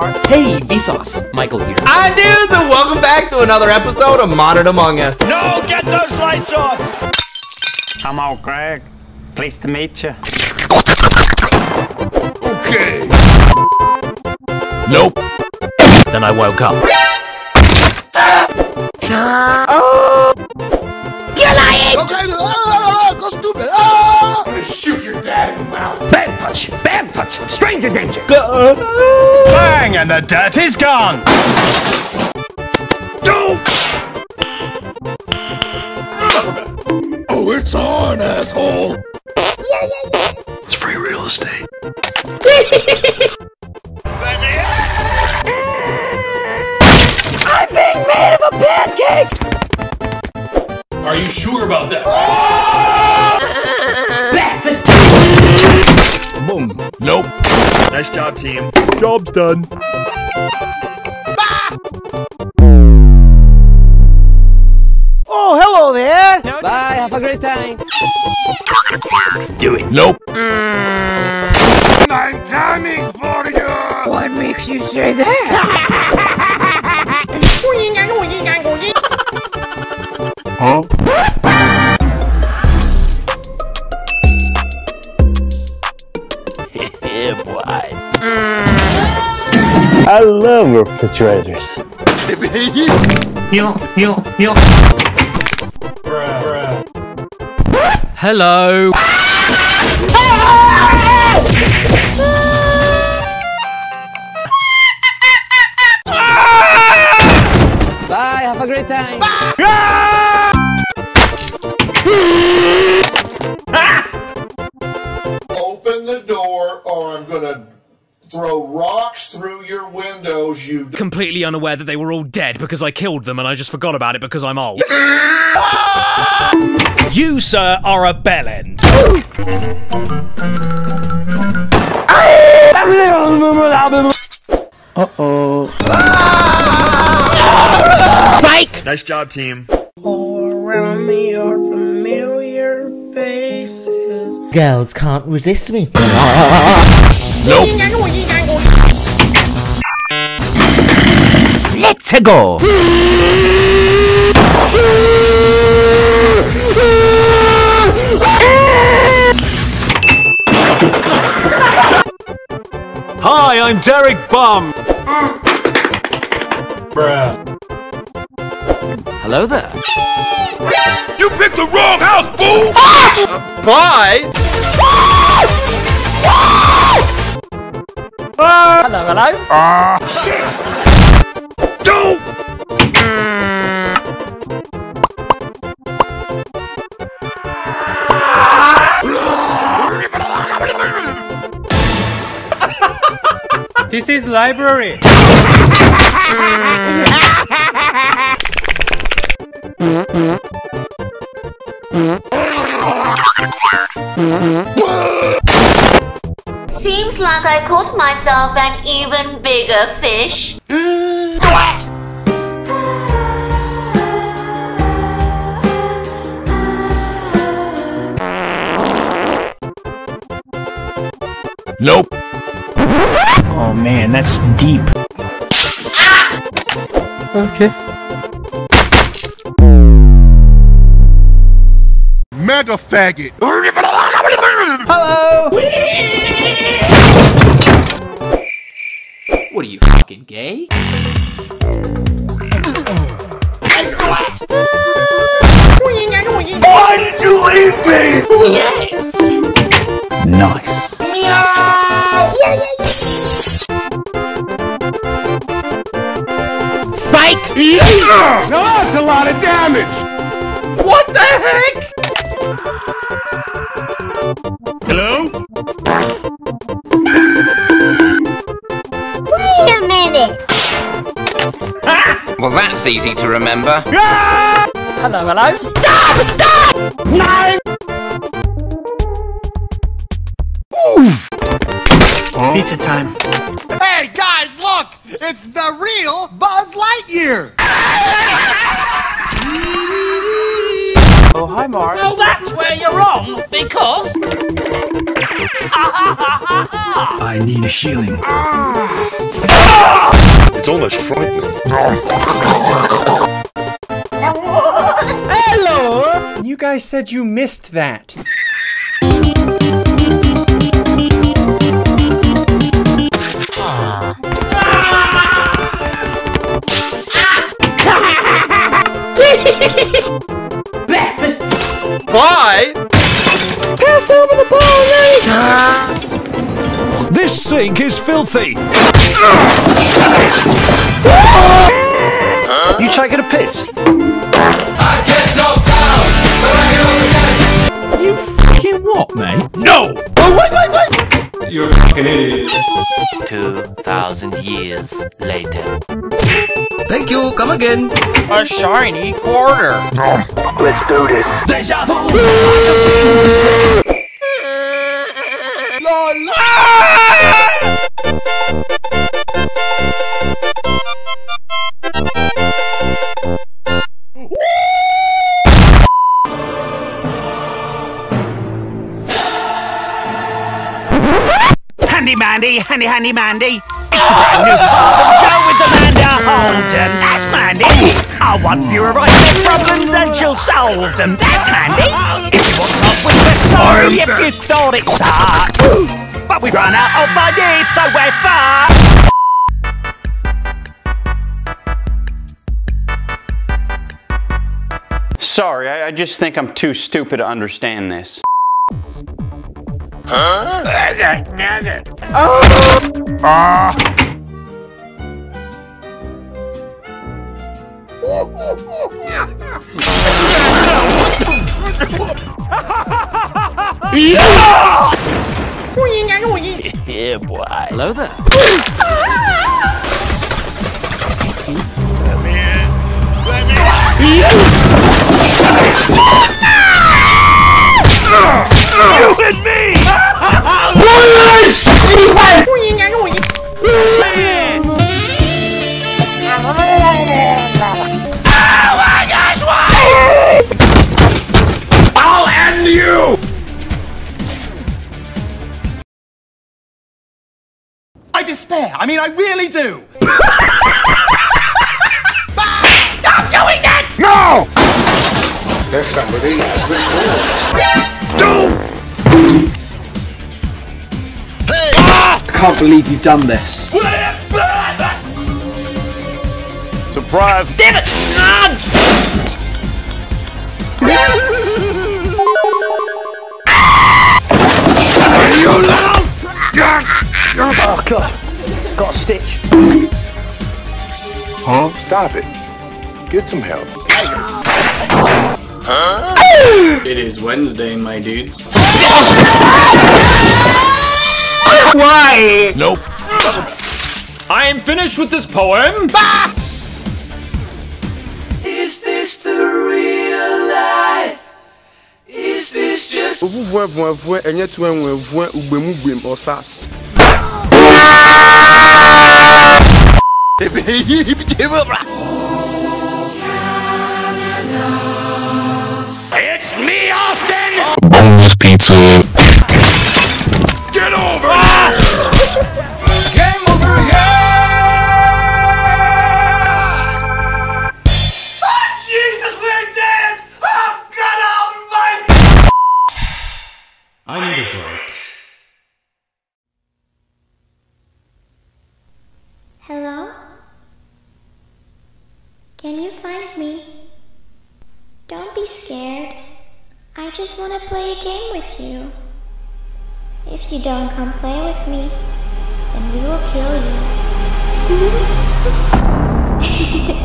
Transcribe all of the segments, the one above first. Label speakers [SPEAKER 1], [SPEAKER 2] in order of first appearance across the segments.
[SPEAKER 1] Mark.
[SPEAKER 2] Hey, Vsauce. Michael here.
[SPEAKER 3] Hi, dudes, and welcome back to another episode of Modded Among Us.
[SPEAKER 4] No, get those lights off!
[SPEAKER 5] I'm all Greg. Pleased to meet you.
[SPEAKER 6] Okay. Nope.
[SPEAKER 2] Then I woke up.
[SPEAKER 6] Okay, ah, go stupid. Ah!
[SPEAKER 5] Bad touch! Bad touch! Stranger danger! Go. Bang! And the dirt is gone!
[SPEAKER 6] Oh, it's on, asshole. It's free real estate. I'm being made of a pancake!
[SPEAKER 7] Are you sure about that? Oh!
[SPEAKER 6] Boom. Nope.
[SPEAKER 4] Nice job, team.
[SPEAKER 5] Job's done.
[SPEAKER 1] Oh, hello there.
[SPEAKER 2] Bye, have a great time.
[SPEAKER 6] Nope. Mm.
[SPEAKER 4] I'm coming for you!
[SPEAKER 1] What makes you say that?
[SPEAKER 6] Huh?
[SPEAKER 5] I love refrigerators.
[SPEAKER 2] Hello.
[SPEAKER 6] Windows, you
[SPEAKER 8] completely unaware that they were all dead because I killed them and I just forgot about it because I'm old. you, sir, are a bellend.
[SPEAKER 4] Nice job, team.
[SPEAKER 1] Around me are familiar faces.
[SPEAKER 9] Girls can't resist me.
[SPEAKER 6] Nope.
[SPEAKER 2] Let's.
[SPEAKER 4] Hi, I'm Derek Bum.
[SPEAKER 2] Hello there.
[SPEAKER 6] You picked the wrong house, fool!
[SPEAKER 3] Bye!
[SPEAKER 1] Hello, hello.
[SPEAKER 8] Ah, This is library.
[SPEAKER 10] Seems like I caught myself an even bigger fish.
[SPEAKER 5] Man, that's deep.
[SPEAKER 1] Okay.
[SPEAKER 6] Mega faggot. Hello.
[SPEAKER 2] What are you fucking gay?
[SPEAKER 6] Why did you leave me? Yes!
[SPEAKER 5] Nice.
[SPEAKER 6] Now that's a lot of damage.
[SPEAKER 3] What the heck?
[SPEAKER 4] Hello?
[SPEAKER 10] Wait a minute.
[SPEAKER 3] Well, that's easy to remember.
[SPEAKER 1] Hello, hello. Stop! Stop! No!
[SPEAKER 5] Pizza time.
[SPEAKER 4] Hey, guys, look! It's the real Buzz Lightyear!
[SPEAKER 1] Oh, hi, Mark.
[SPEAKER 7] Well, that's where you're wrong, because.
[SPEAKER 5] I need a healing.
[SPEAKER 4] Ah!
[SPEAKER 6] It's almost frightening.
[SPEAKER 11] Hello! You guys said you missed that.
[SPEAKER 1] Pass over the ball,
[SPEAKER 5] This sink is filthy.
[SPEAKER 11] You taking a piss?
[SPEAKER 8] You fucking what, mate? No!
[SPEAKER 3] Oh, wait, wait, wait!
[SPEAKER 7] You're a fucking idiot.
[SPEAKER 12] 2,000 years later.
[SPEAKER 2] Thank you. Come again.
[SPEAKER 7] A shiny quarter.
[SPEAKER 5] Let's do this.
[SPEAKER 2] Deja vu.
[SPEAKER 5] Handy Mandy, handy handy Mandy. It's the brand new Harlem Show with Amanda Holden. That's Mandy. I want Vera write their problems and she'll solve them. That's handy. If you want help with we're sorry if you thought it sucked. But we've run out of ideas, so we're fucked.
[SPEAKER 11] Sorry, I, I just think I'm too stupid to understand this.
[SPEAKER 5] Oh!
[SPEAKER 11] 啊！哈哈哈哈哈哈！呀！
[SPEAKER 13] 我赢，还是我赢？哎呀
[SPEAKER 5] ，boy。
[SPEAKER 2] Hello there。
[SPEAKER 5] 你。啊！你。你。
[SPEAKER 6] I'll end you!
[SPEAKER 4] I despair. I mean, I really do. Stop doing that!
[SPEAKER 6] No!
[SPEAKER 7] There's somebody at
[SPEAKER 2] I can't believe you've done this.
[SPEAKER 5] Surprise.
[SPEAKER 2] Damn it! Ah!
[SPEAKER 5] Oh, God. Got a stitch.
[SPEAKER 6] Huh? Stop it. Get some help.
[SPEAKER 7] It is Wednesday, my dudes.
[SPEAKER 5] Why?
[SPEAKER 6] Nope.
[SPEAKER 8] I am finished with this poem.
[SPEAKER 2] Is this the real life? Is this just
[SPEAKER 14] ovuvuavuavua ɛnyɛ tuavuavua ugbemugwem ɔsas
[SPEAKER 5] It's me, Austin!
[SPEAKER 6] Boneless pizza.
[SPEAKER 14] I
[SPEAKER 15] just want to play a game with you. If you don't come play with me, then we will kill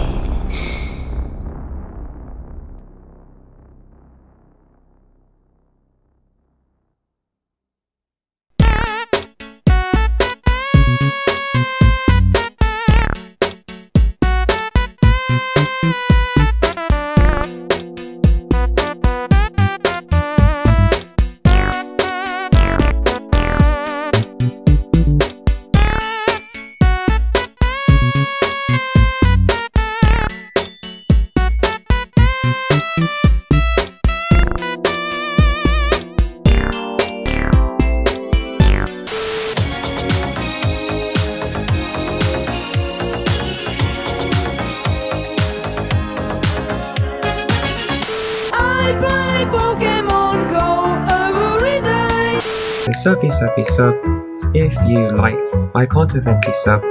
[SPEAKER 15] you.
[SPEAKER 16] Sub is up sub. If you like, I can't please sub.